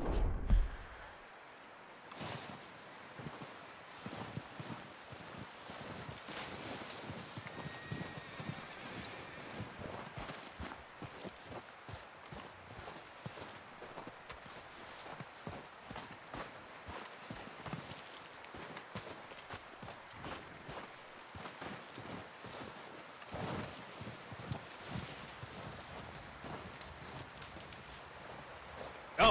you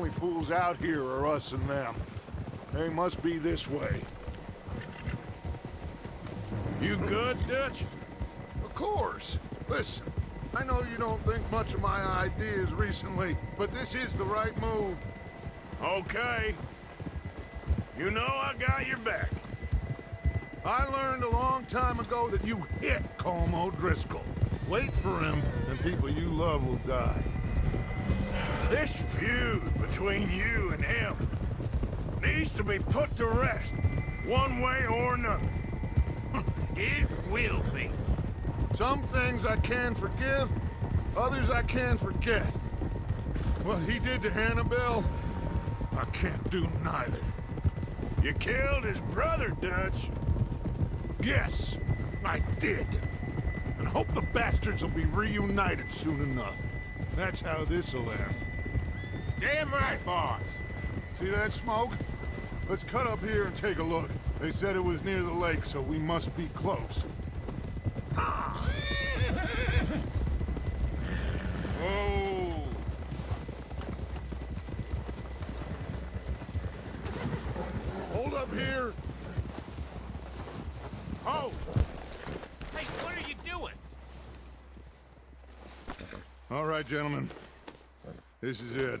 only fools out here are us and them. They must be this way. You good, Dutch? Of course. Listen, I know you don't think much of my ideas recently, but this is the right move. Okay. You know I got your back. I learned a long time ago that you hit Colm O'Driscoll. Wait for him, and people you love will die. This feud between you and him needs to be put to rest, one way or another. It will be. Some things I can forgive, others I can forget. What he did to Annabelle, I can't do neither. You killed his brother, Dutch. Yes, I did. And hope the bastards will be reunited soon enough. That's how this'll end. Damn right, boss. See that smoke? Let's cut up here and take a look. They said it was near the lake, so we must be close. Oh. Hold up here. Oh! Hey, what are you doing? All right, gentlemen. This is it.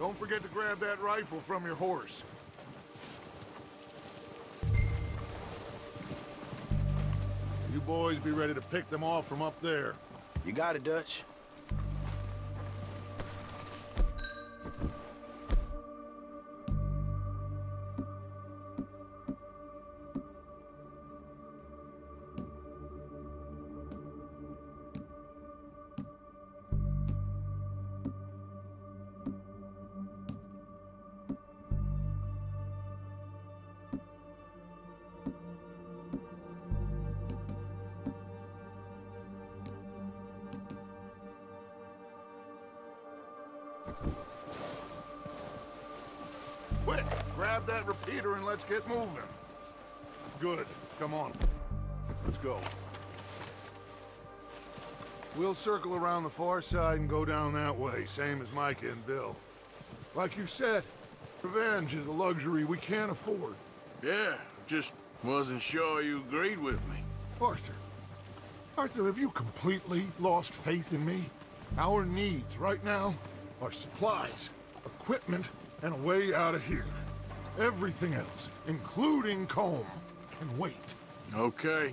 Don't forget to grab that rifle from your horse. You boys be ready to pick them off from up there. You got it, Dutch. Let's get moving. Good. Come on. Let's go. We'll circle around the far side and go down that way, same as Micah and Bill. Like you said, revenge is a luxury we can't afford. Yeah, just wasn't sure you agreed with me. Arthur. Arthur, have you completely lost faith in me? Our needs right now are supplies, equipment, and a way out of here. Everything else, including Colm, can wait. Okay.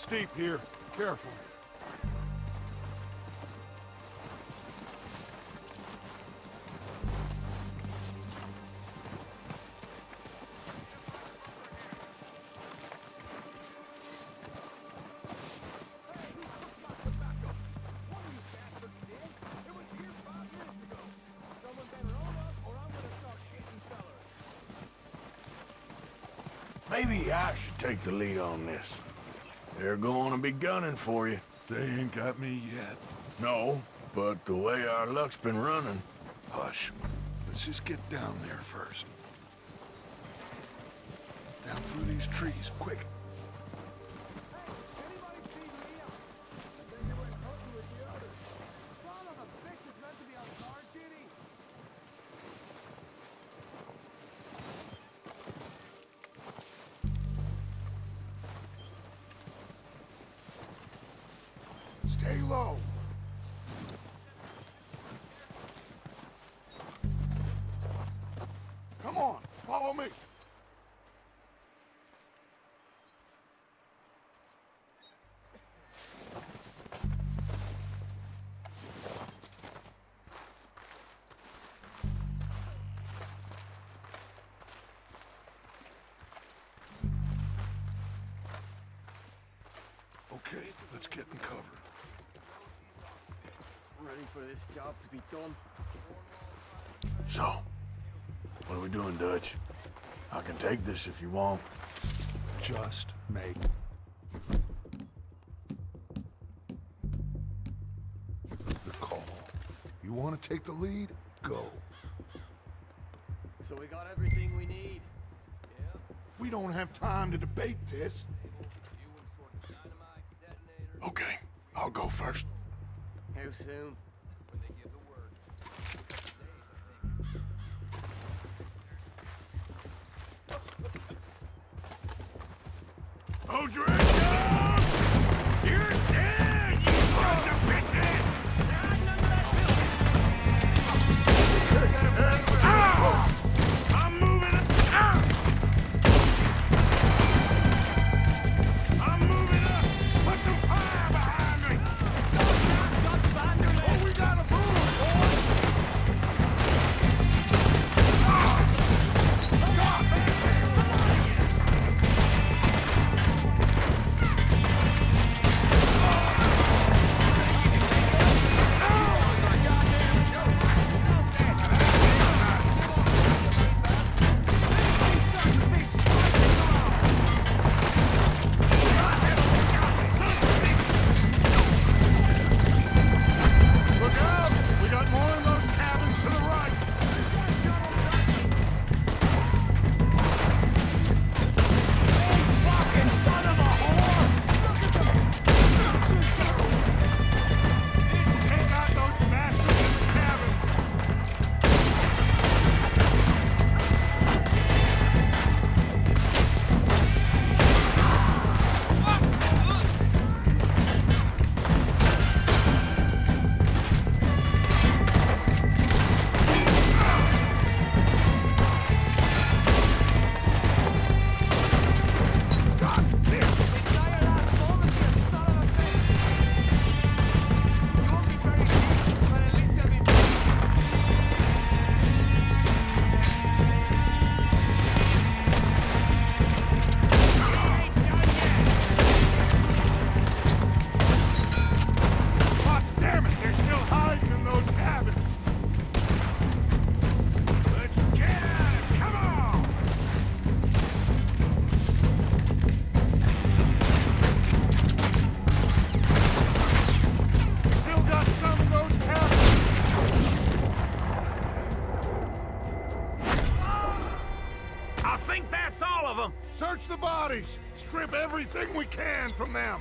Steep here. Careful. Maybe I should take the lead on this. They're going to be gunning for you. They ain't got me yet. No, but the way our luck's been running, Hush. Let's just get down there first. Down through these trees, quick. Stay low. Come on, follow me. So, what are we doing, Dutch? I can take this if you want. Just make the call. You want to take the lead? Go. So we got everything we need. We don't have time to debate this. Okay, I'll go first. How soon? Odrin! That's all of them. Search the bodies! Strip everything we can from them!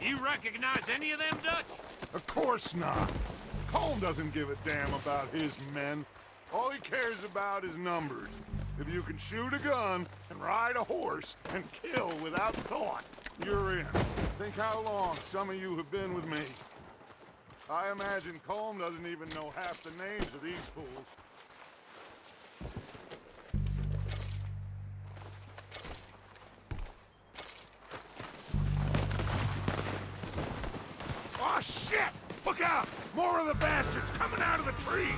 You recognize any of them, Dutch? Of course not. Colm doesn't give a damn about his men. All he cares about is numbers. If you can shoot a gun and ride a horse and kill without thought, you're in. Think how long some of you have been with me. I imagine Colm doesn't even know half the names of these fools. Shit! Look out! More of the bastards coming out of the trees!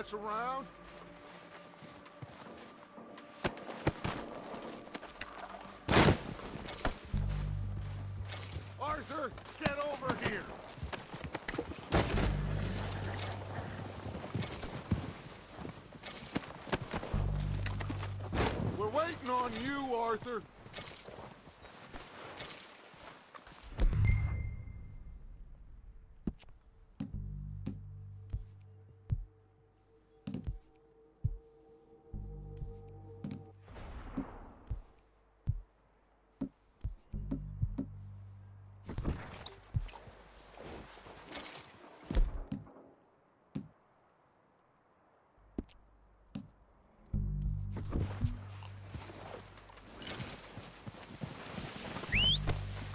Mess around!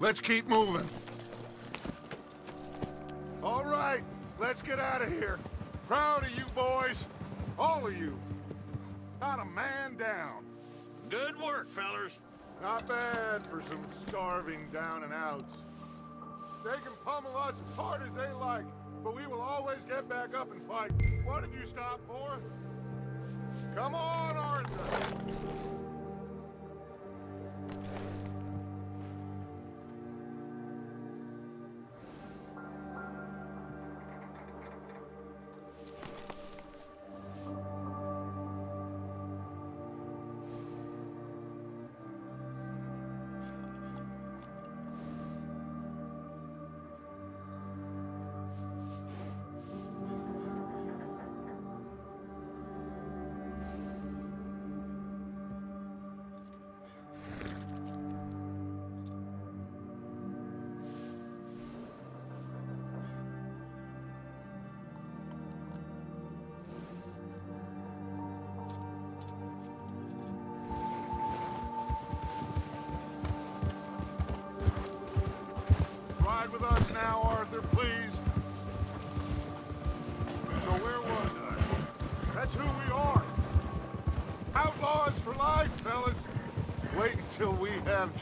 Let's keep moving. All right, let's get out of here. Proud of you boys. All of you. Not a man down. Good work, fellers. Not bad for some starving down and outs. They can pummel us as hard as they like, but we will always get back up and fight. What did you stop for? Come on, Arthur!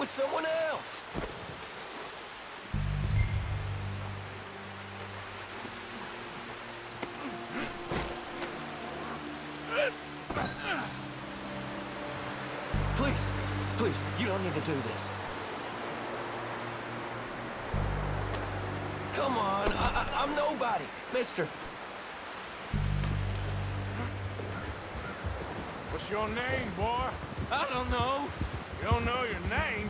With someone else. Please, please, you don't need to do this. Come on, I, I, I'm nobody, mister. What's your name, boy? I don't know. You don't know your name?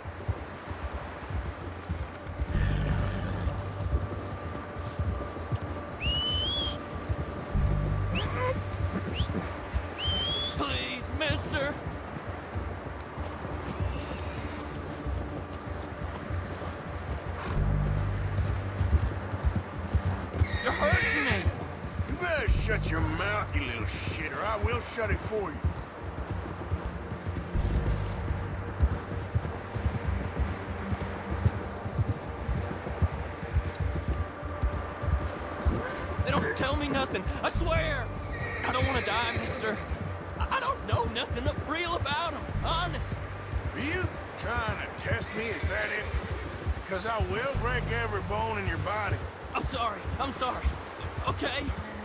shut it for you. They don't tell me nothing, I swear! I don't want to die, mister. I I don't know nothing real about them, honest. Are you trying to test me? Is that it? Because I will break every bone in your body. I'm sorry, I'm sorry. Okay?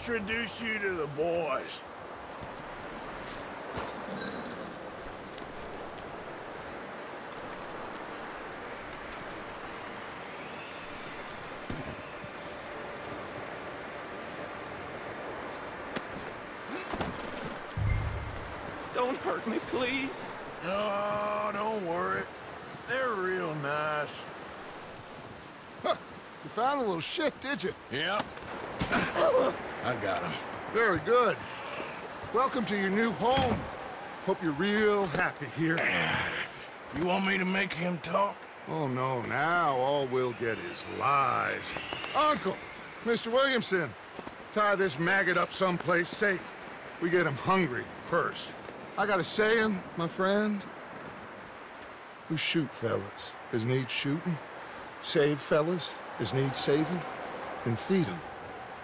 introduce you to the boys. Don't hurt me, please. Oh, don't worry. They're real nice. Huh. You found a little shit, did you? Yep. Yeah. I got him. Very good. Welcome to your new home. Hope you're real happy here. You want me to make him talk? Oh, no, now all we'll get is lies. Uncle, Mr. Williamson, tie this maggot up someplace safe. We get him hungry first. I got a saying, my friend. We shoot fellas as need shooting, save fellas as need saving, and feed 'em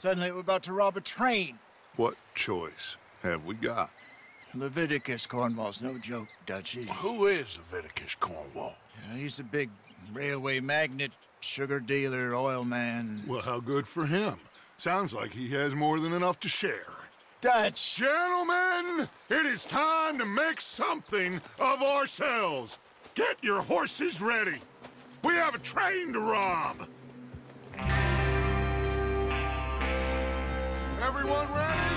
suddenly we're about to rob a train. What choice have we got? Leviticus Cornwall's no joke, Dutch. He- Who is Leviticus Cornwall? Yeah, he's a big railway magnate, sugar dealer, oil man. Well, how good for him. Sounds like he has more than enough to share. Dutch! Gentlemen, it is time to make something of ourselves. Get your horses ready. We have a train to rob. Everyone ready?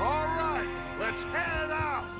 All right, let's head out.